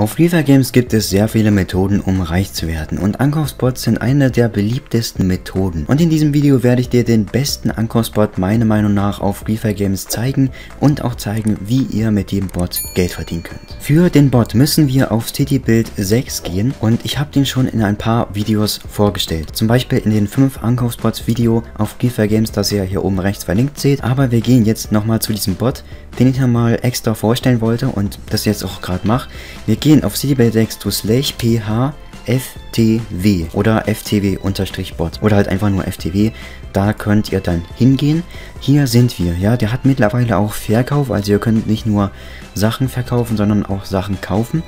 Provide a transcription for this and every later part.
Auf Reaver Games gibt es sehr viele Methoden, um reich zu werden und Ankaufsbots sind eine der beliebtesten Methoden. Und in diesem Video werde ich dir den besten Ankaufsbot meiner Meinung nach auf Reaver Games zeigen und auch zeigen, wie ihr mit dem Bot Geld verdienen könnt. Für den Bot müssen wir auf Citybuild 6 gehen und ich habe den schon in ein paar Videos vorgestellt. Zum Beispiel in den 5 Ankaufsbots Video auf Reaver Games, das ihr hier oben rechts verlinkt seht. Aber wir gehen jetzt nochmal zu diesem Bot, den ich nochmal extra vorstellen wollte und das jetzt auch gerade mache. Wir gehen gehen auf cdbase to slash ph ftw oder ftw-bot oder halt einfach nur ftw. Da könnt ihr dann hingehen. Hier sind wir, ja, der hat mittlerweile auch Verkauf, also ihr könnt nicht nur Sachen verkaufen, sondern auch Sachen kaufen.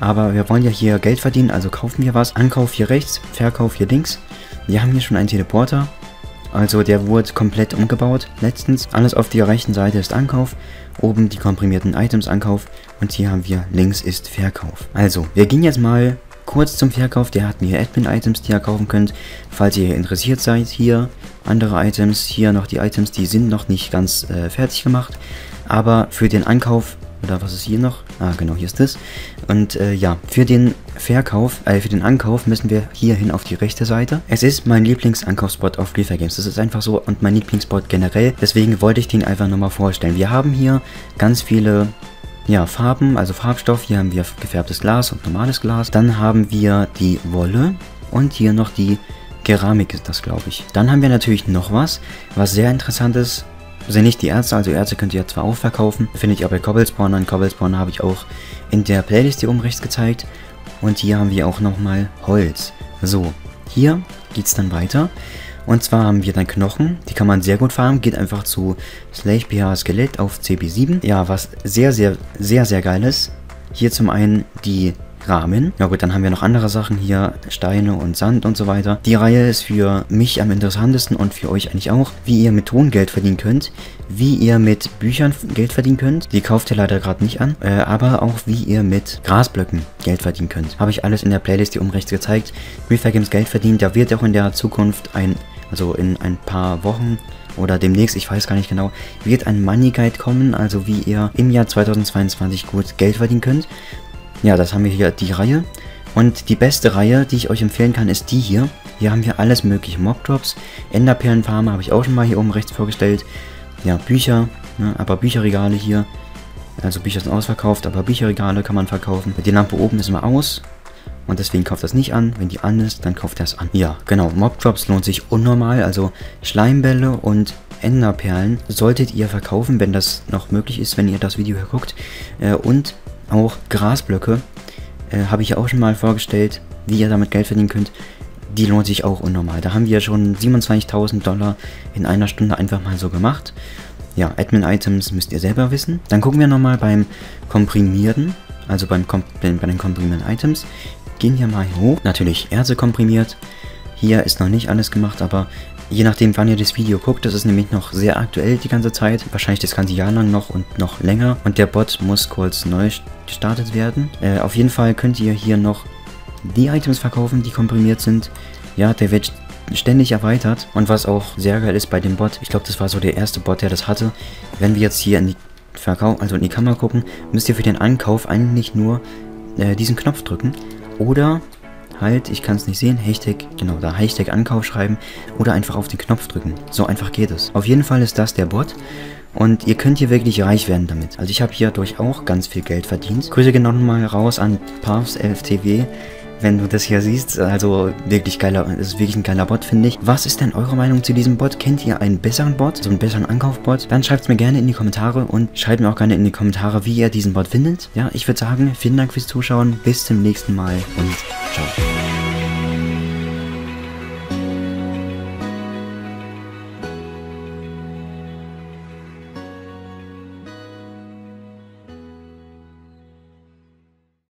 Aber wir wollen ja hier Geld verdienen, also kaufen wir was. Ankauf hier rechts, Verkauf hier links. Wir haben hier schon einen Teleporter. Also der wurde komplett umgebaut letztens. Alles auf der rechten Seite ist Ankauf, oben die komprimierten Items Ankauf und hier haben wir links ist Verkauf. Also, wir gehen jetzt mal kurz zum Verkauf. Der hat mir Admin-Items, die ihr kaufen könnt. Falls ihr interessiert seid, hier andere Items, hier noch die Items, die sind noch nicht ganz äh, fertig gemacht. Aber für den Ankauf oder was ist hier noch? Ah, genau, hier ist das. Und äh, ja, für den Verkauf, äh, für den Ankauf müssen wir hier hin auf die rechte Seite. Es ist mein Lieblingsankaufsspot auf Reefer Games. Das ist einfach so und mein Lieblingsspot generell. Deswegen wollte ich den einfach nochmal vorstellen. Wir haben hier ganz viele ja, Farben, also Farbstoff. Hier haben wir gefärbtes Glas und normales Glas. Dann haben wir die Wolle und hier noch die Keramik ist das, glaube ich. Dann haben wir natürlich noch was, was sehr interessant ist sind nicht die Ärzte, also Ärzte könnt ihr zwar auch verkaufen, finde ich aber Cobblespawn an. Cobblespawn habe ich auch in der Playlist hier oben rechts gezeigt. Und hier haben wir auch nochmal Holz. So, hier geht es dann weiter. Und zwar haben wir dann Knochen, die kann man sehr gut farmen, geht einfach zu Slash PH Skelett auf CB7. Ja, was sehr, sehr, sehr, sehr geil ist. Hier zum einen die Rahmen. Ja gut, dann haben wir noch andere Sachen hier, Steine und Sand und so weiter. Die Reihe ist für mich am interessantesten und für euch eigentlich auch, wie ihr mit Ton Geld verdienen könnt, wie ihr mit Büchern Geld verdienen könnt. Die kauft ihr leider gerade nicht an, äh, aber auch wie ihr mit Grasblöcken Geld verdienen könnt. Habe ich alles in der Playlist hier oben rechts gezeigt. Refair Geld verdient, da wird auch in der Zukunft ein, also in ein paar Wochen oder demnächst, ich weiß gar nicht genau, wird ein Money Guide kommen, also wie ihr im Jahr 2022 gut Geld verdienen könnt. Ja, das haben wir hier die Reihe. Und die beste Reihe, die ich euch empfehlen kann, ist die hier. Hier haben wir alles mögliche Mob-Drops. Enderperlenfarme habe ich auch schon mal hier oben rechts vorgestellt. Ja, Bücher, ne, aber Bücherregale hier. Also Bücher sind ausverkauft, aber Bücherregale kann man verkaufen. Die Lampe oben ist immer aus. Und deswegen kauft das nicht an. Wenn die an ist, dann kauft das an. Ja, genau. Mob-Drops lohnt sich unnormal. Also Schleimbälle und Enderperlen solltet ihr verkaufen, wenn das noch möglich ist, wenn ihr das Video hier guckt. Äh, und auch Grasblöcke äh, habe ich ja auch schon mal vorgestellt, wie ihr damit Geld verdienen könnt. Die lohnt sich auch unnormal. Da haben wir schon 27.000 Dollar in einer Stunde einfach mal so gemacht. Ja, Admin-Items müsst ihr selber wissen. Dann gucken wir nochmal beim Komprimierten, also beim Kom bei den komprimierten Items. Gehen hier mal hoch. Natürlich Erze komprimiert. Hier ist noch nicht alles gemacht, aber Je nachdem, wann ihr das Video guckt, das ist nämlich noch sehr aktuell die ganze Zeit. Wahrscheinlich das ganze Jahr lang noch und noch länger. Und der Bot muss kurz neu gestartet werden. Äh, auf jeden Fall könnt ihr hier noch die Items verkaufen, die komprimiert sind. Ja, der wird ständig erweitert. Und was auch sehr geil ist bei dem Bot, ich glaube, das war so der erste Bot, der das hatte. Wenn wir jetzt hier in die Verkauf, also in die Kamera gucken, müsst ihr für den Ankauf eigentlich nur äh, diesen Knopf drücken. Oder halt, ich kann es nicht sehen, Hashtag, genau, da Hashtag Ankauf schreiben oder einfach auf den Knopf drücken. So einfach geht es. Auf jeden Fall ist das der Bot. Und ihr könnt hier wirklich reich werden damit. Also ich habe hier durch auch ganz viel Geld verdient. Grüße genau mal raus an Pavs LFTW, wenn du das hier siehst. Also wirklich geiler, ist wirklich ein geiler Bot, finde ich. Was ist denn eure Meinung zu diesem Bot? Kennt ihr einen besseren Bot, so einen besseren Ankaufbot? Dann schreibt es mir gerne in die Kommentare und schreibt mir auch gerne in die Kommentare, wie ihr diesen Bot findet. Ja, ich würde sagen, vielen Dank fürs Zuschauen, bis zum nächsten Mal und